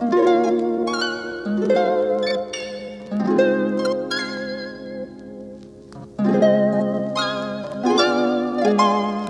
Thank you.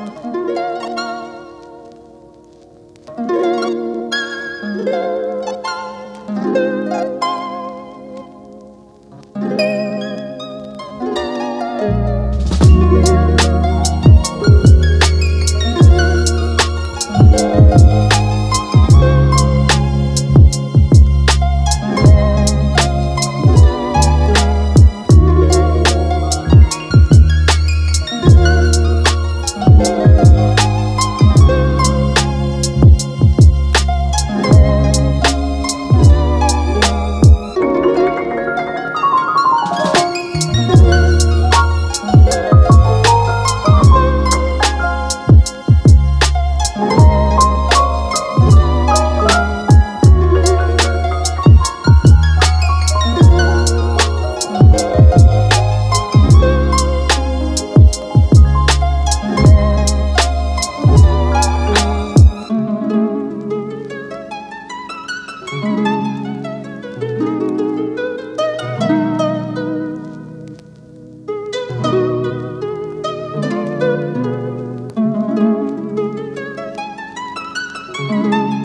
Música